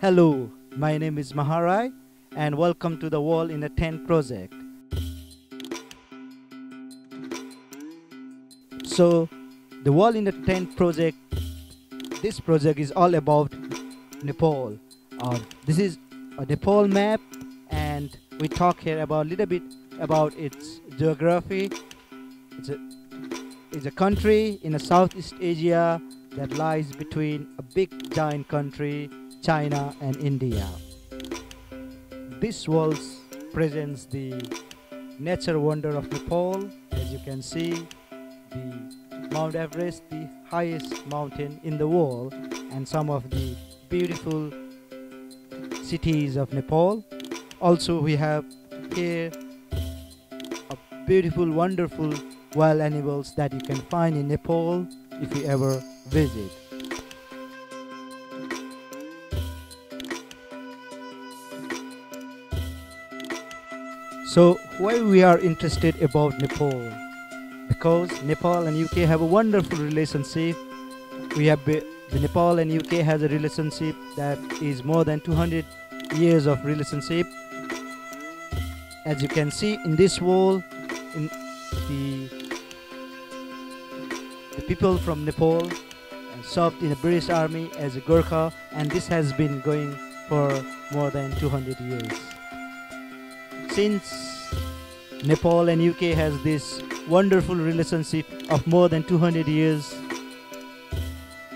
Hello, my name is Maha Rai and welcome to the World in a Tent project. So, the World in a Tent project, this project is all about Nepal. Uh, this is a Nepal map and we talk here about a little bit about its geography. It's a, it's a country in a Southeast Asia that lies between a big giant country China and India. This wall presents the nature wonder of Nepal. As you can see, the Mount Everest, the highest mountain in the world, and some of the beautiful cities of Nepal. Also, we have here a beautiful, wonderful wild animals that you can find in Nepal if you ever visit. So why we are interested about Nepal? Because Nepal and UK have a wonderful relationship. We have the Nepal and UK has a relationship that is more than 200 years of relationship. As you can see in this wall, in the the people from Nepal served in the British Army as a Gurkha, and this has been going for more than 200 years since Nepal and UK has this wonderful relationship of more than 200 years,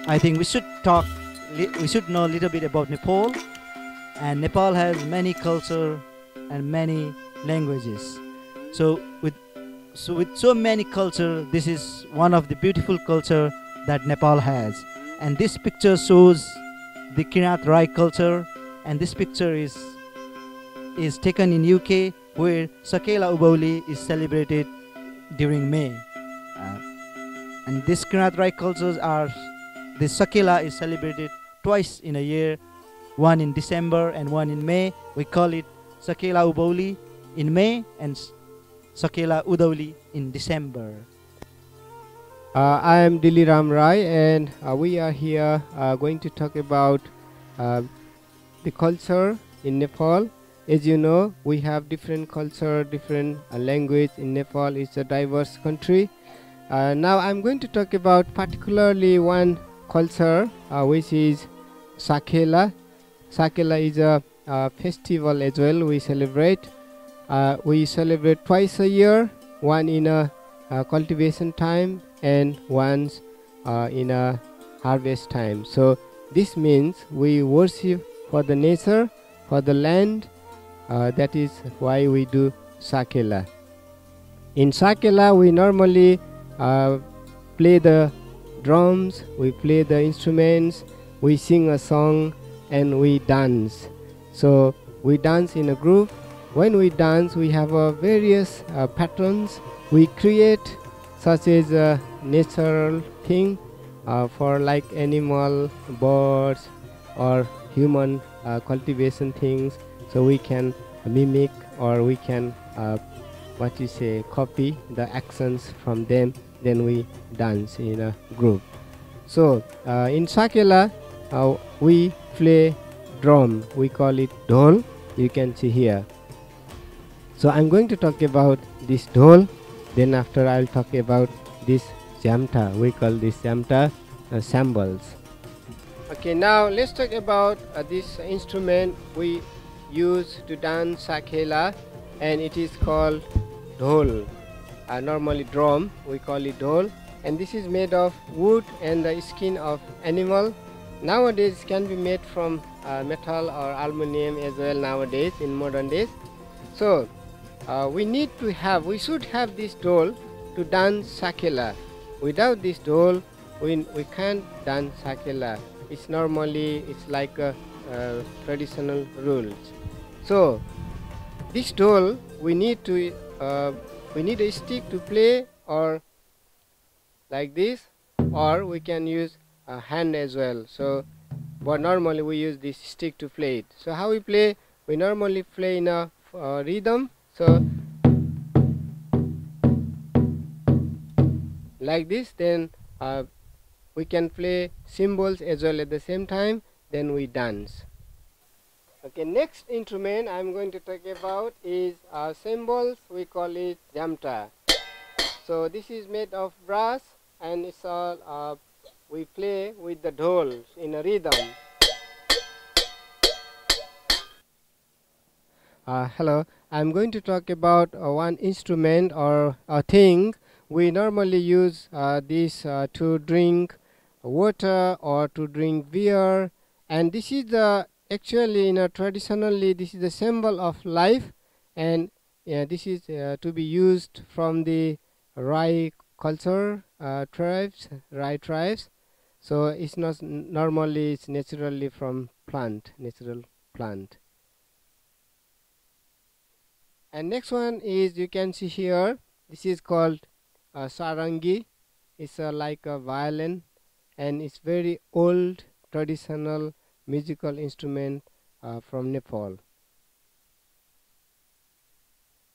I think we should talk, we should know a little bit about Nepal. And Nepal has many culture and many languages. So with so with so many culture, this is one of the beautiful culture that Nepal has. And this picture shows the Kirat Rai culture, and this picture is is taken in UK where Sakela Ubauli is celebrated during May. Uh, and this Kirat Rai cultures are the Sakela is celebrated twice in a year, one in December and one in May. We call it Sakela Ubauli in May and Sakela Udauli in December. Uh, I am Diliram Rai and uh, we are here uh, going to talk about uh, the culture in Nepal as you know we have different culture different uh, language. In nepal it's a diverse country. Uh, now i'm going to talk about particularly one culture uh, which is sakela. Sakela is a, festival as well we celebrate. Uh, we celebrate twice a year one in a, a cultivation time and once uh, in a harvest time. So this means we worship for the nature for the land uh, that is why we do sakela. In sakela, we normally uh, play the drums, we play the instruments, we sing a song, and we dance. So we dance in a group. When we dance, we have uh, various uh, patterns we create, such as a natural thing uh, for like animal, birds, or human uh, cultivation things so we can mimic or we can uh, what you say copy the accents from them then we dance in a group. So uh, in sakela uh, we play drum. We call it dhol. You can see here. So i'm going to talk about this dhol. Then after i'll talk about this jamta. We call this jamta uh, cymbals. Okay now let's talk about uh, this instrument we used to dance sakela and it is called dhol. Uh, normally drum we call it dhol. And this is made of wood and the skin of animal. Nowadays can be made from uh, metal or aluminum as well nowadays in modern days. So uh, we need to have we should have this dhol to dance sakela. Without this dhol we, we can't dance sakela. It's normally it's like a, uh, traditional rules. So this dhol we need to uh, we need a stick to play or like this or we can use a hand as well. So but normally we use this stick to play it. So how we play? We normally play in a uh, rhythm. So like this then uh, we can play cymbals as well at the same time then we dance Okay, next instrument I'm going to talk about is our cymbals. We call it jamta. So this is made of brass and it's all uh, we play with the dhol in a rhythm. Uh, hello, I'm going to talk about uh, one instrument or a thing we normally use uh, this uh, to drink water or to drink beer and this is the actually in a traditionally this is the symbol of life. And this is uh, to be used from the Rai culture uh, tribes Rai tribes. So it's not normally it's naturally from plant natural plant. And next one is you can see here this is called uh, sarangi. It's uh, like a violin. And it's very old traditional musical instrument uh, from Nepal.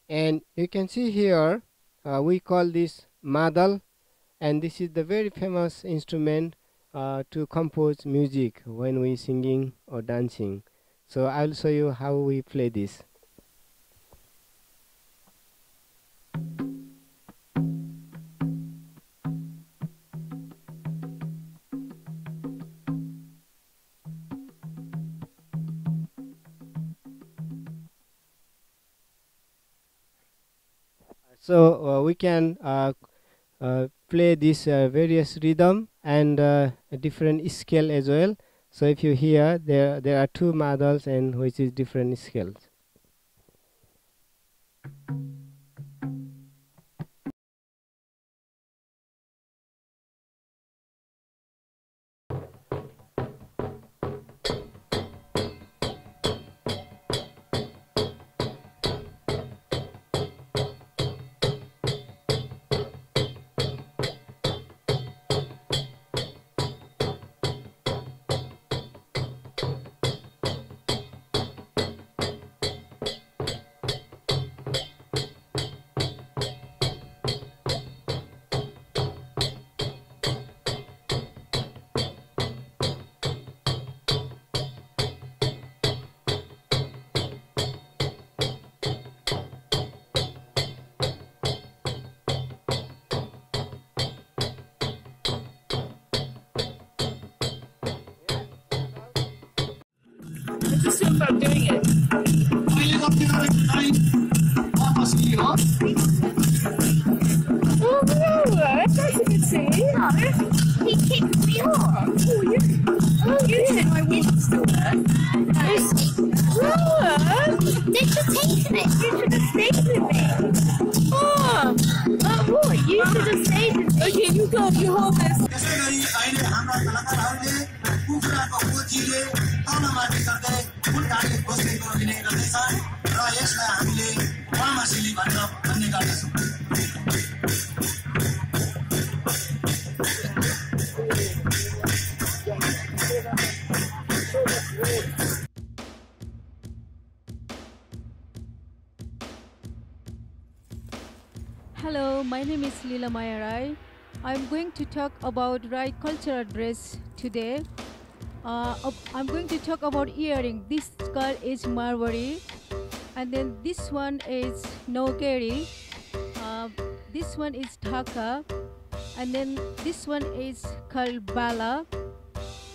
And you can see here uh, we call this madal and this is the very famous instrument uh, to compose music when we singing or dancing. So I'll show you how we play this we can uh, uh, play this various rhythm and different scale as well. So if you hear there there are two models and which is different scales just feel about doing it. I'm asking you. Oh no, that's nice of you to No, he kicked me off. Oh, you, oh, you yeah. said my wind's still there. What? Did you take it? You should have stayed with me. Oh, oh what? You should have stayed with me. Okay, you go, you hold this. Hello, my name is Lila Maya Rai. I'm going to talk about Rai cultural dress today. Uh, I'm going to talk about earring. This girl is Marwari, and then this one is Nogari. Uh, this one is Dhaka, and then this one is Kalbala,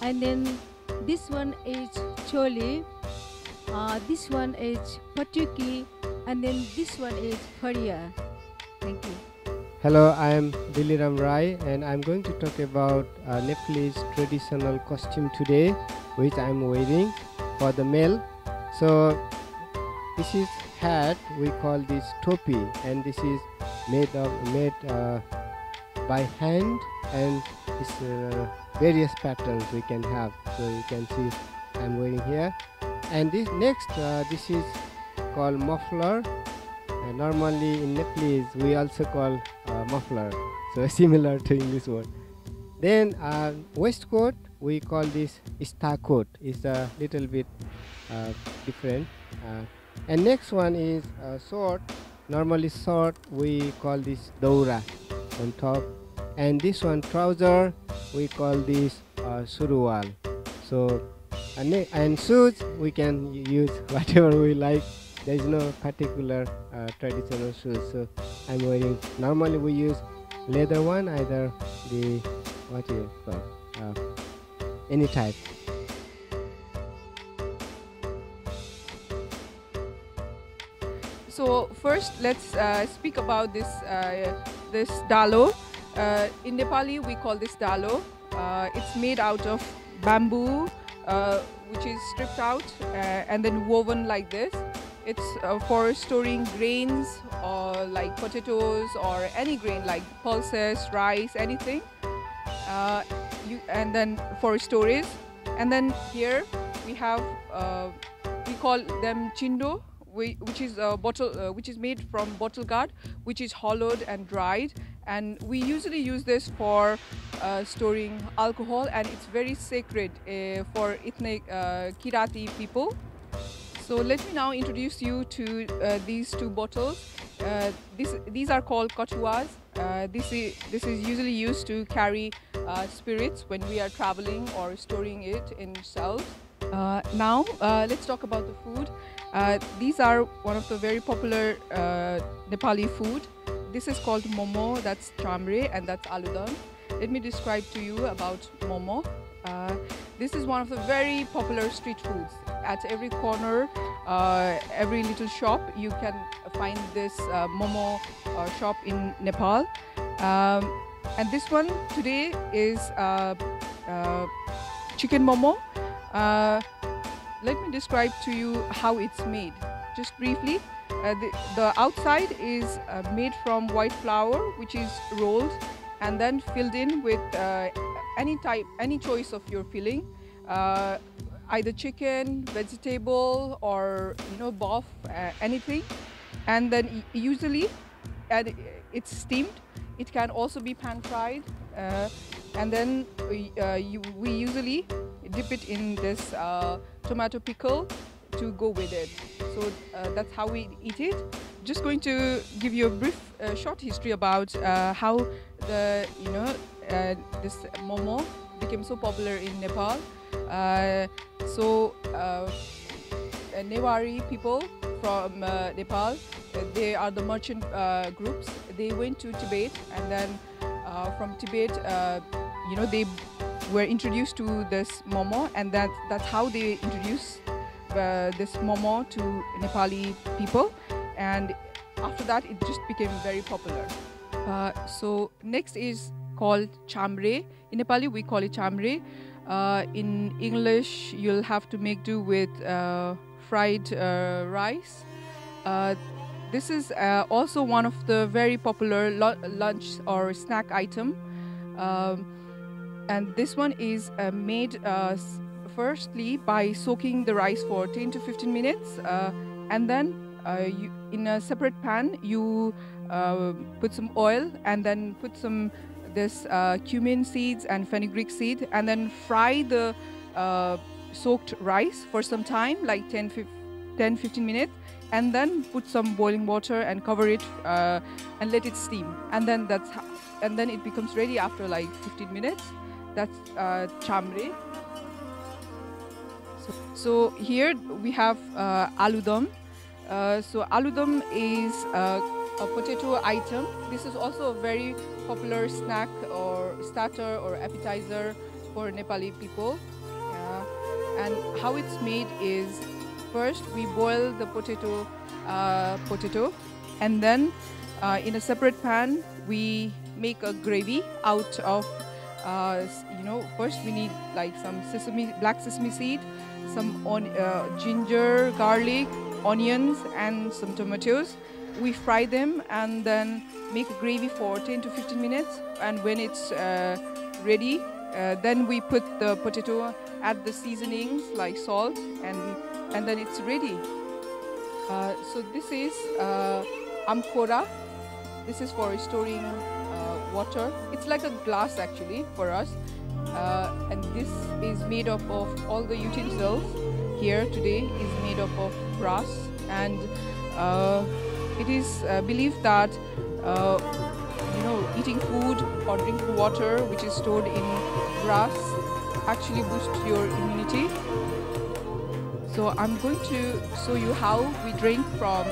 and then this one is Choli. Uh, this one is Patuki, and then this one is Faria. Thank you. Hello, I am Diliram Rai and I'm going to talk about uh, Nepalese traditional costume today which I'm wearing for the male. So this is hat we call this topi and this is made of made uh, by hand and it's uh, various patterns we can have. So you can see I'm wearing here. And this next uh, this is called muffler. And normally in Nepalese we also call uh, muffler. So similar to English word. Then uh, waistcoat we call this star coat. it's a little bit uh, different. Uh, and next one is uh, sword normally short we call this daura on top. And this one trouser we call this uh, suruwal. So and, and shoes we can use whatever we like. There is no particular uh, traditional shoes. So i'm wearing normally we use leather one either the what uh, any type So first, let's uh, speak about this uh, this dalo. Uh, in Nepali, we call this dalo. Uh, it's made out of bamboo, uh, which is stripped out uh, and then woven like this. It's for storing grains or like potatoes or any grain like pulses, rice, anything. You, and then for storage. And then here we have we call them chindo, which is a bottle, uh, which is made from bottle gourd, which is hollowed and dried. And we usually use this for uh, storing alcohol, and it's very sacred uh, for ethnic uh, Kirati people. So let me now introduce you to uh, these two bottles. Uh, this, these are called katuas. Uh, this is this is usually used to carry uh, spirits when we are traveling or storing it in cells. Uh, now uh, let's talk about the food. Uh, these are one of the very popular uh, Nepali food. This is called momo. That's chamre and that's aludom. Let me describe to you about momo. Uh, this is one of the very popular street foods. At every corner, uh, every little shop, you can find this momo shop in Nepal. Um, and this one today is chicken momo. Uh, let me describe to you how it's made. Just briefly, uh, the, the outside is uh, made from white flour, which is rolled and then filled in with uh, any type, any choice of your filling, uh, either chicken, vegetable, or you know, buff, uh, anything. And then usually, and it's steamed. It can also be pan fried, and then we, you, we usually dip it in this uh, tomato pickle to go with it. So uh, that's how we eat it. Just going to give you a brief, uh, short history about uh, how the you know uh, this momo became so popular in Nepal. Uh, so Newari people from Nepal, they are the merchant groups. They went to Tibet and then from Tibet, you know, they were introduced to this momo, and that that's how they introduce uh, this momo to Nepali people. And after that, it just became very popular. Uh, so next is called chamre. In Nepali, we call it chamre. Uh, in English, you'll have to make do with uh, fried uh, rice. Uh, this is also one of the very popular lu- lunch or snack item. Um, and this one is uh, made uh, firstly by soaking the rice for 10 to 15 minutes uh, and then uh, you, in a separate pan you put some oil and then put some this cumin seeds and fenugreek seed and then fry the soaked rice for some time like 10 10 15 minutes and then put some boiling water and cover it uh, and let it steam. And then that's and then it becomes ready after like 15 minutes that's uh, chamre so, so here we have uh, aludom. Uh, so aludom is uh, a potato item. This is also a very popular snack or starter or appetizer for nepali people. Uh, and how it's made is first we boil the potato uh, potato and then uh, in a separate pan we make a gravy out of uh, you know first we need like some sesame black sesame seed some on uh, ginger garlic onions and some tomatoes. We fry them and then make a gravy for 10 to 15 minutes. And when it's uh, ready uh, then we put the potato add the seasonings like salt and and then it's ready. Uh, so this is uh, amkora this is for storing uh, water. It's like a glass actually for us. Uh, and this is made up of all the utensils here today is made up of brass. And uh, it is uh, believed that uh, you know eating food or drinking water which is stored in brass actually boosts your immunity. So I'm going to show you how we drink from